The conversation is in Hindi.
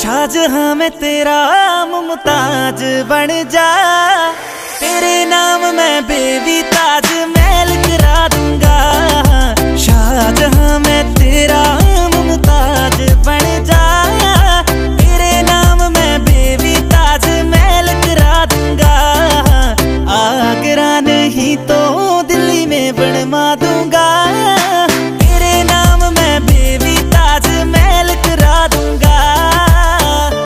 शाहजहां में तेरा मुमताज़ बन जा। तेरे नाम मैं बेबी ताज महल करा दूँगा। शाहजहां में तेरा मुमताज़ बन जा। तेरे नाम मैं बेबी ताज महल करा दूँगा। आगरा नहीं तो